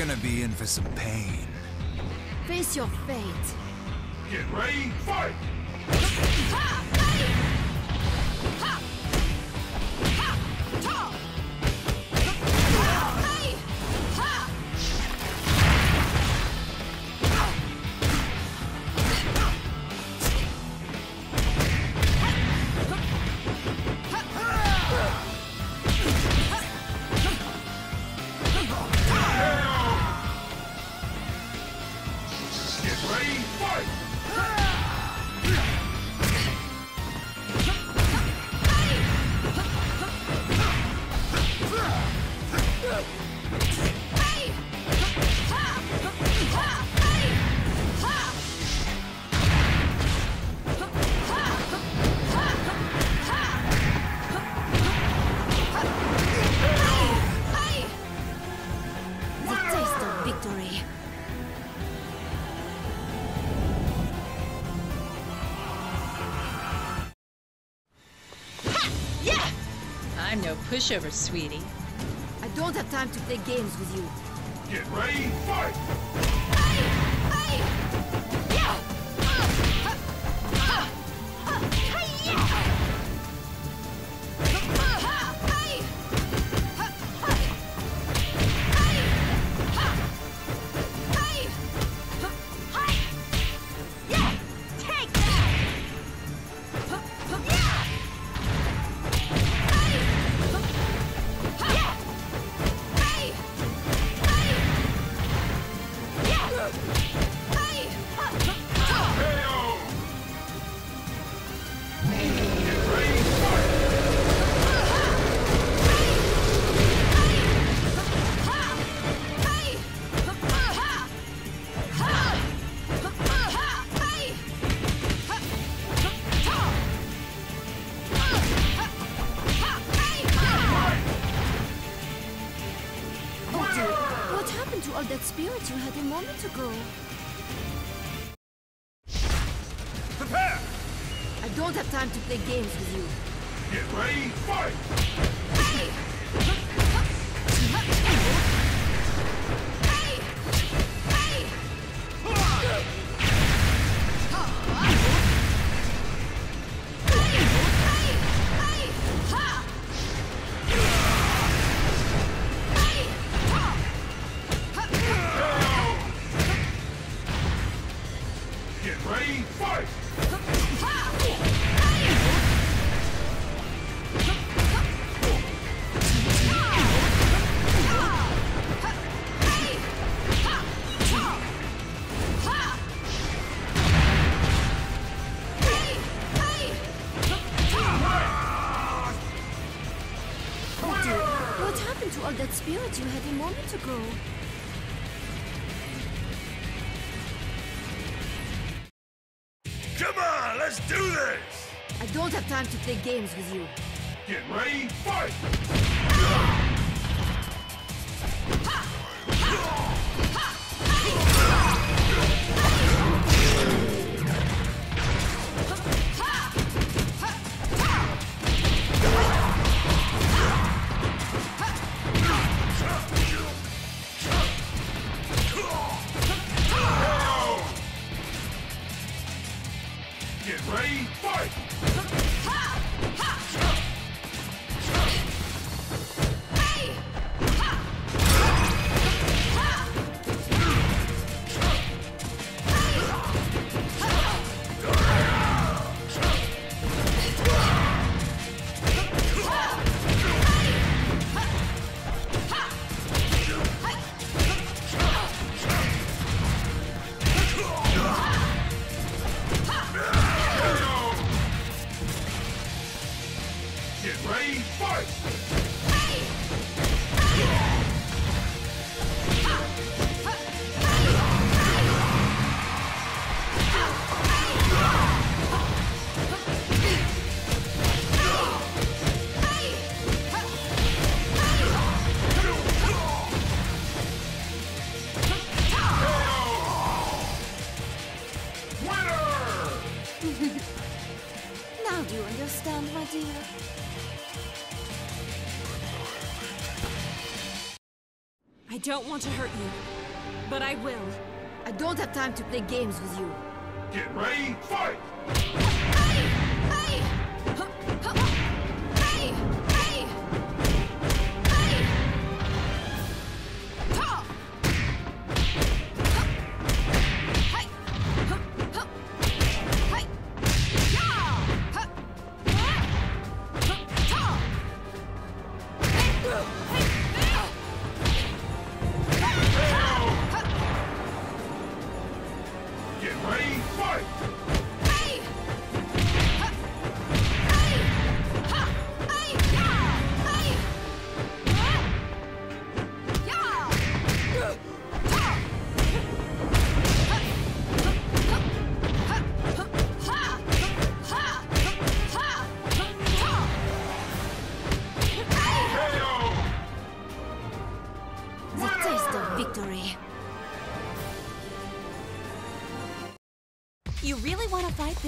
You're gonna be in for some pain. Face your fate. Get ready, fight! Fight! Pushover, sweetie. I don't have time to play games with you. Get ready, fight! To all that spirit you had a moment ago? Prepare! I don't have time to play games with you. Get ready, fight! Spirit you had a moment ago? Come on, let's do this! I don't have time to play games with you. Get ready, fight! don't want to hurt you, but I will. I don't have time to play games with you. Get ready, fight! Ready, fight!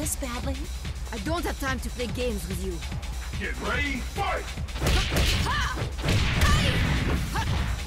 this badly? I don't have time to play games with you. Get ready, fight! Ha! Ha!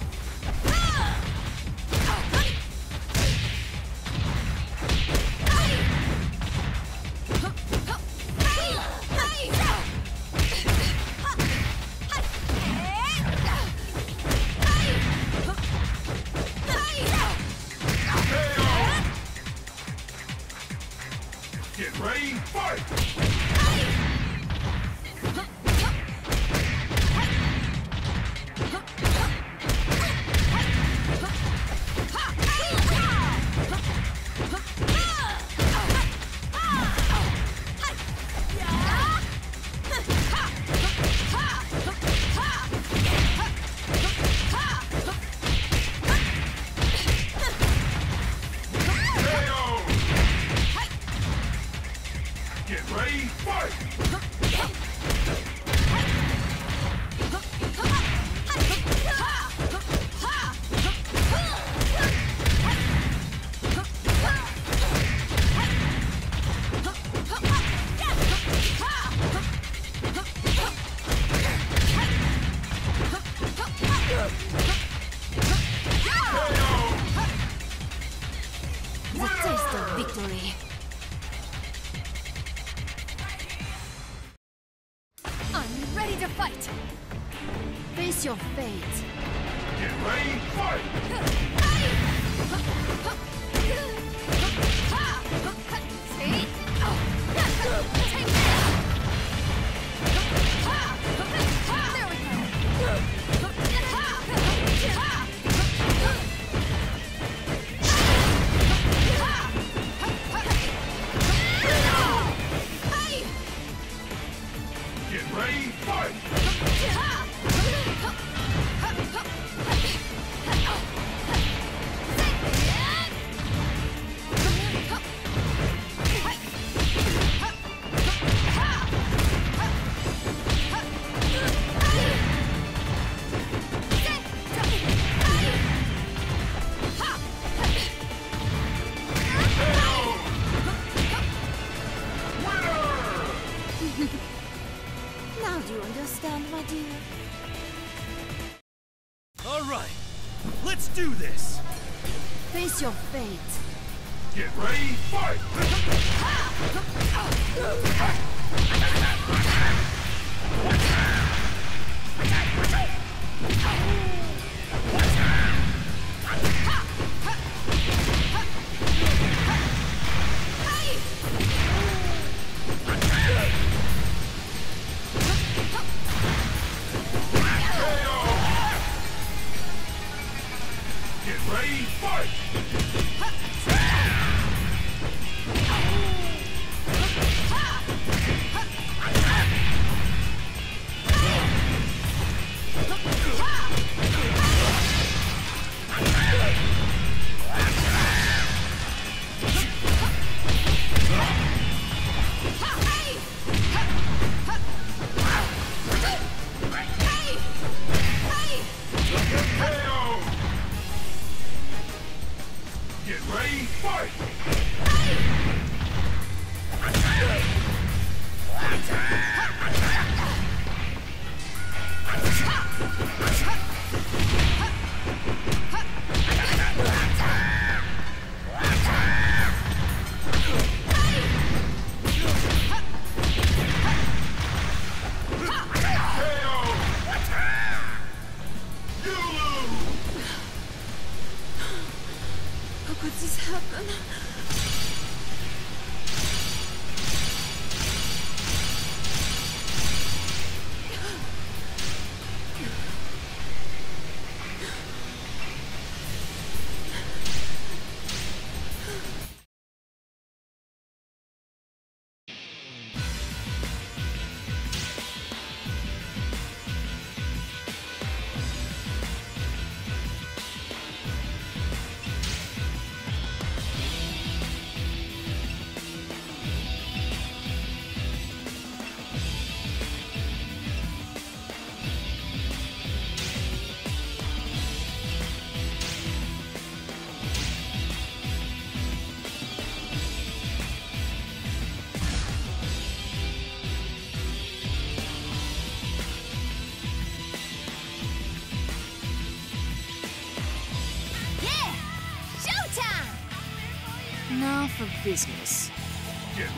Fight!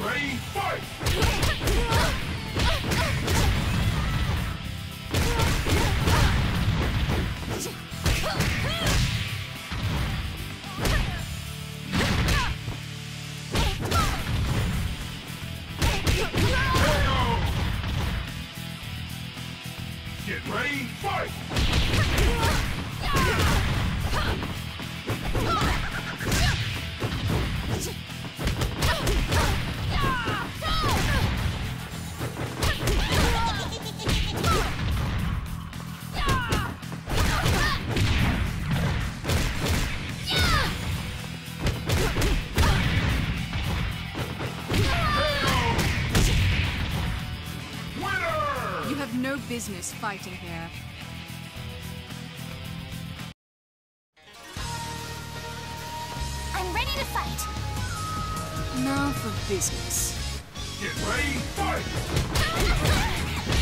Ready, fight! fighting here. I'm ready to fight. Now for business. Get ready, fight!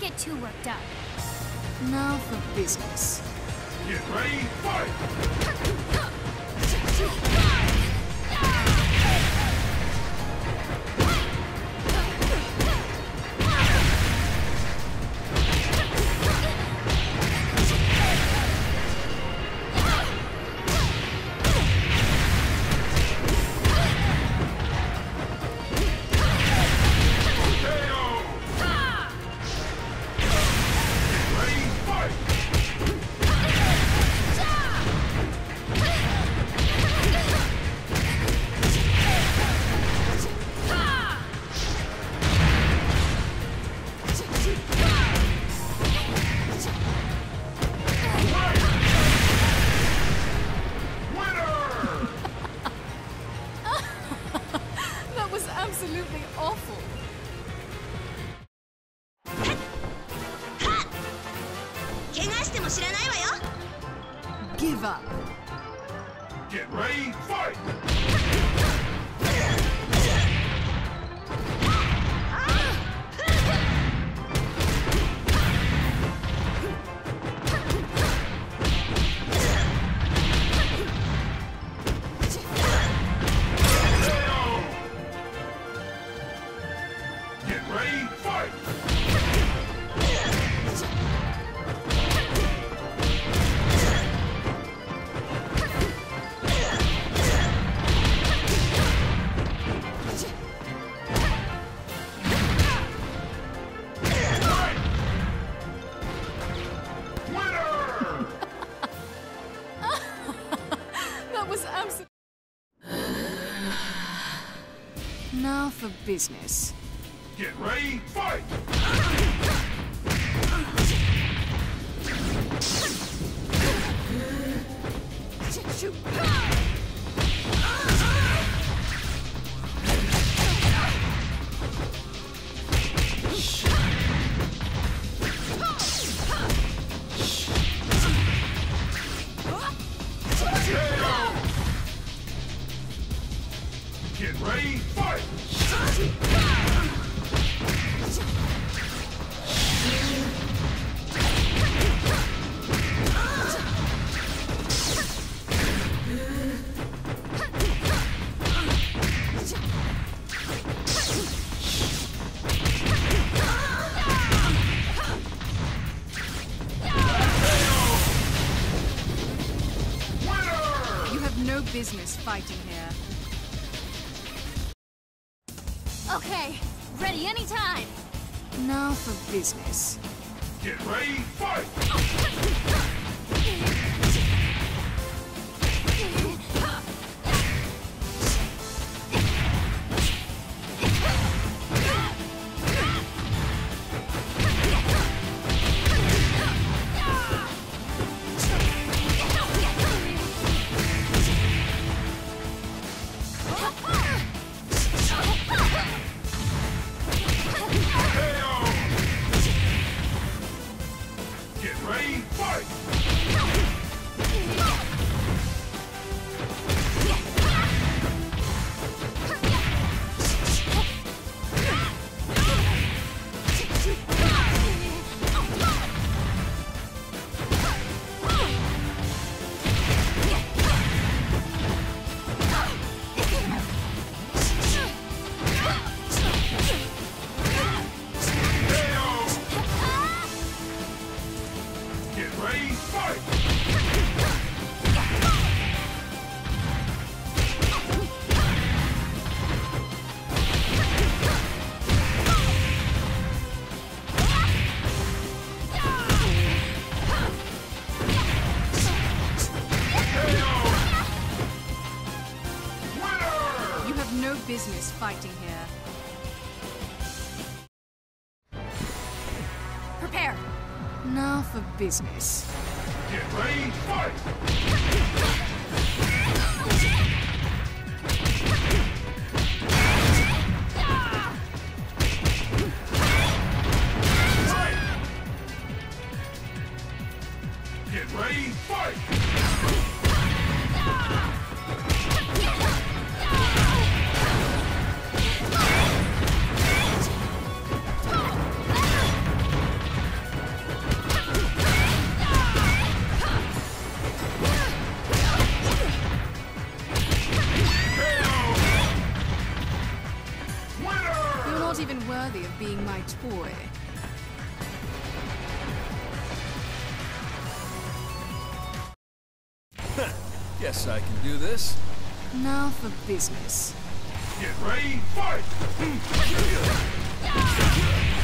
get too worked up. Now for business. Get ready, fight! business. Get ready, fight! business. Get ready, fight! business. Get ready, fight! right boy. Guess I can do this. Now for business. Get ready, fight!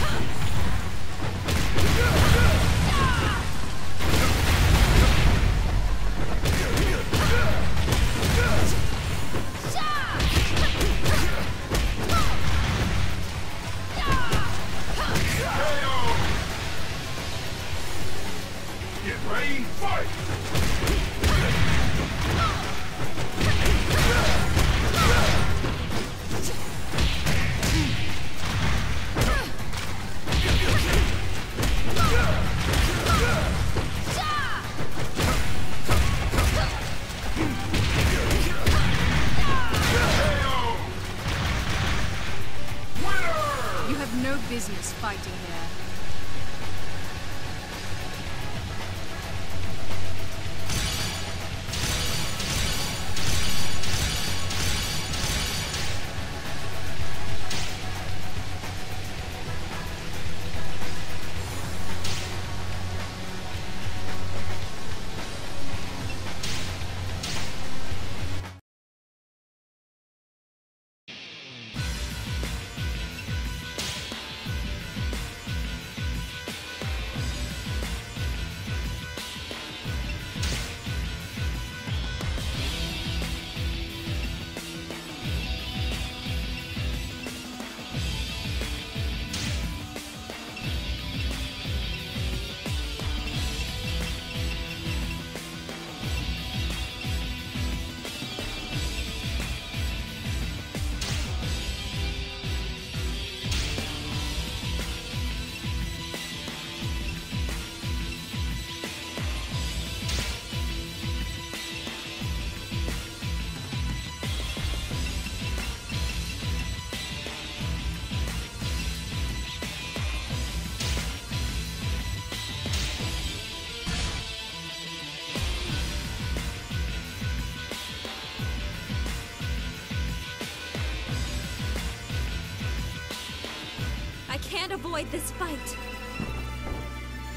can't avoid this fight.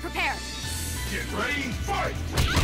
Prepare. Get ready, fight!